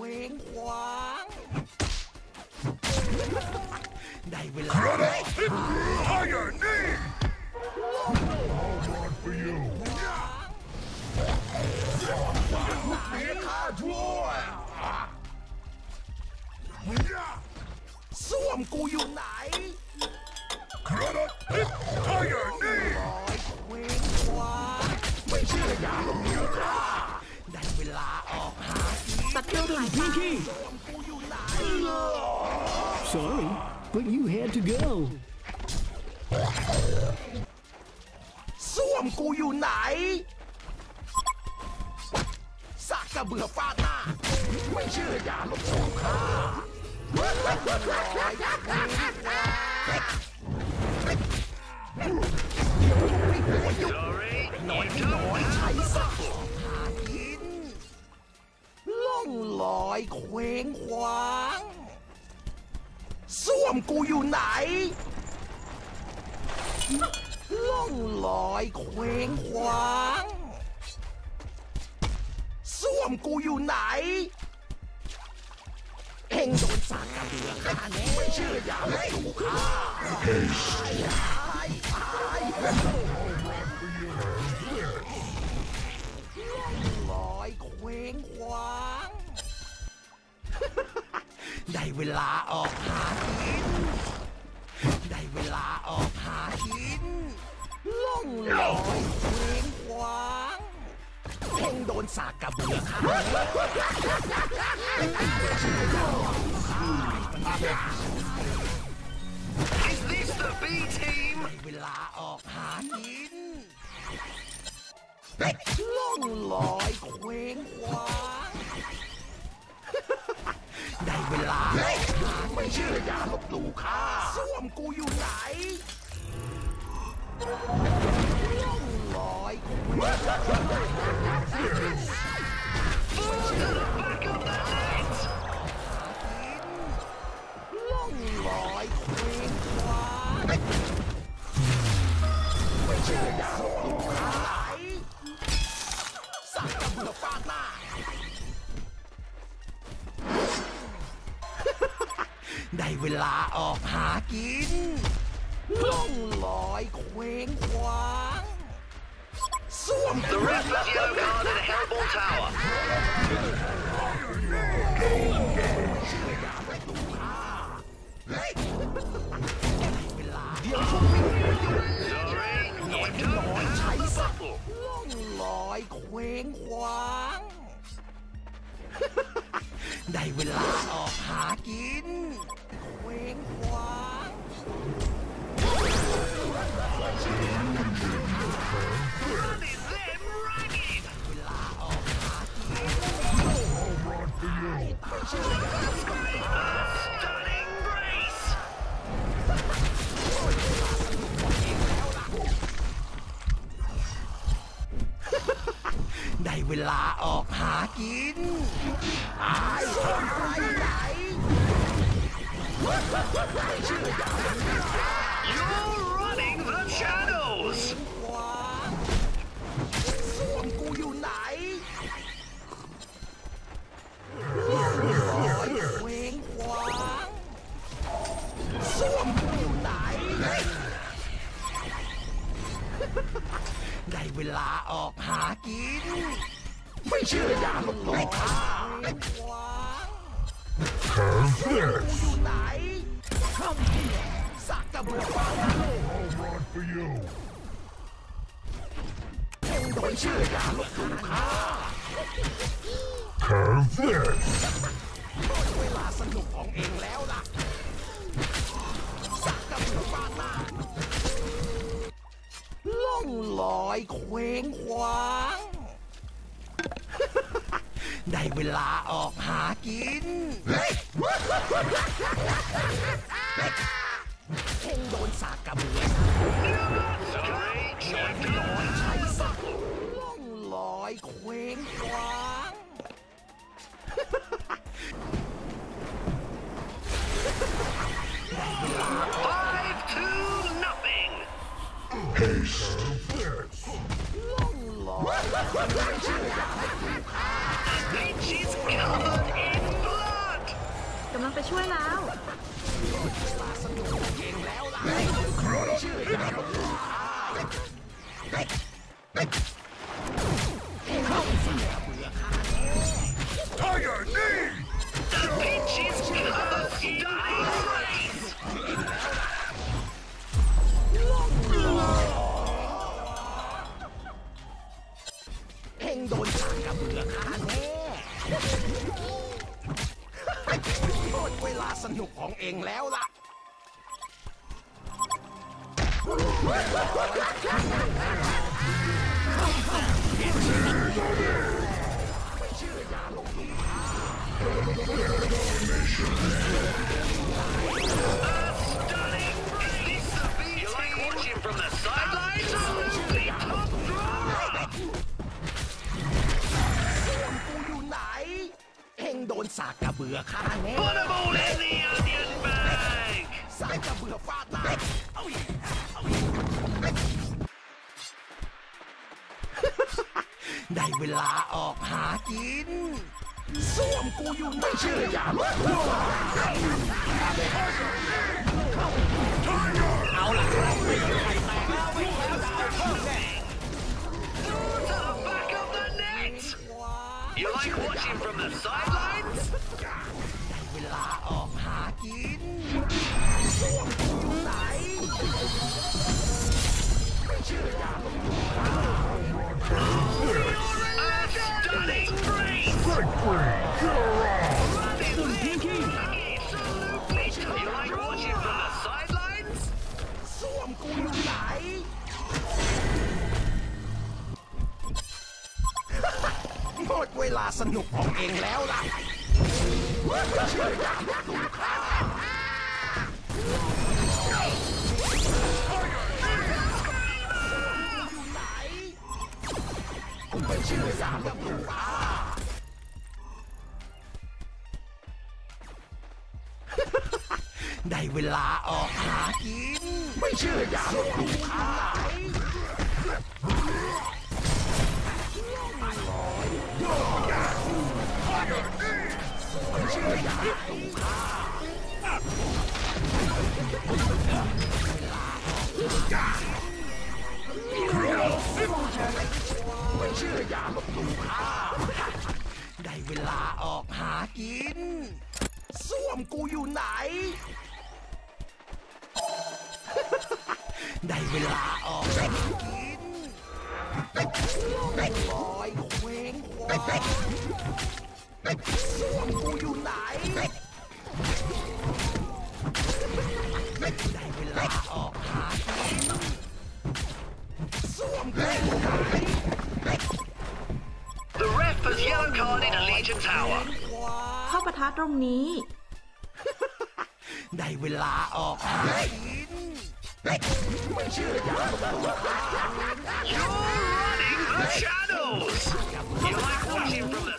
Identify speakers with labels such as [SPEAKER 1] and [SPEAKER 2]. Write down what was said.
[SPEAKER 1] ว้งคว้างได้เวลา
[SPEAKER 2] Higher knee!
[SPEAKER 3] Pinky!
[SPEAKER 1] ส้วมกูอยู่ไหน
[SPEAKER 3] Sorry, but you had to go.
[SPEAKER 1] ส้วมกูอยู่ไหนสักกระเบือฟาดหน้าไม่เชื่ออย่าลบหลู่ข้าร้อยเว้งคว้างหน่อยหน่อยใช้สักหากิ อยเคว้งคว้างส้วมกูอยู่ไหนล่องลอยเคว้งคว้างส้วมกูอยู่ไหน เองโดนสากกระเบือข้าแน่ไม่เชื่ออย่าไม่ดูข้าลอยเคว้งคว้าง ได้เวลาออกหากิน ได้เวลาออกหากิน ล่องลอยเคว้งควางเพ่งโดนสากกระเบือข้า
[SPEAKER 4] Is this the B team?
[SPEAKER 1] ได้เวลาออกหากินล่องลอยเคว้งคว้าง เชื่ออย่าลบหลู่ข้าส้วมกูอยู่ไหนล่องลอย ลาออกหากินล่องลอยเคว้งคว้างส้วม
[SPEAKER 4] The ref has yellow card at Hellball Tower.
[SPEAKER 1] เวลาเดี๋ยวชุบวิ่ง
[SPEAKER 4] Sorry, you don't have the bottle.
[SPEAKER 1] ล่องลอยเคว้งคว้าง ได้เวลาออกหากิน เคว้งคว้างลาออกหาได้เวลาออกหากินไอายคนไปไหน
[SPEAKER 4] You're running the
[SPEAKER 1] shadows! They will lie up, Haki. We should have a
[SPEAKER 2] Have this!
[SPEAKER 1] อยู่เบือฟาดหน้า
[SPEAKER 2] Run for you!
[SPEAKER 1] เองโดนเชื่ออย่าลบหลู่ข้า
[SPEAKER 2] Have this!
[SPEAKER 1] เวลาสนุกของเองแล้วล่ะสักกระเบือฟาดหน้าล่องลอยเคว้งคว้าง ได้เวลาออกหากิน เองโดนสากกระเบือ
[SPEAKER 4] Sorry, you don't
[SPEAKER 1] ใช้สักล่องลอยเคว้งคว้าง
[SPEAKER 4] Five to nothing!
[SPEAKER 2] Haste! Have this!
[SPEAKER 1] ล่องลอย
[SPEAKER 4] The pitch is covered in ำ
[SPEAKER 5] ลัง ไปช่วยแล้ว
[SPEAKER 2] Tiger
[SPEAKER 1] ลาสนุกของเองแล้วล่ะเอองโดนสากกระเบือฆ่าแน่ ได้เวลาออกหากินส้วมกูอยู่ไม่เชื่ออย่าลบเอาล่ะครับไม่มีใครแตกแล้วไม่มีใครแตกแน่
[SPEAKER 4] To the back of the net. You like watching from the sidelines?
[SPEAKER 1] ได้เวลาออกหากินส้วมกูอยู่ไหนไม่เชื่ออย่าลบ หนหมดเวลาสนุกของเองแล้วล่ะไม่เชื่ออ ย่าลบหลู่ข้าอยู่ไหนไม่เชื่ออย่าลบหลู่ข้าได้เวลาออกหากินไม่เชื่ออย่าลบหลู่ข้าไม่เชื่ออย่าลบหลู่ข้าได้เวลาออกหากิน ส้วมกูอยู่ไหน เวลาออกหากินลอยเคว้งคว้างส้วมกูอยู่ไหน ได้เวลาออกหากินส้วมกูอยู่ไหน
[SPEAKER 4] The ref has yellow carded a Legion Tower.
[SPEAKER 5] เข้าปะทะตรงนี้
[SPEAKER 1] ได้เวลาออกหากิน
[SPEAKER 4] You're running the channels. You like watching from the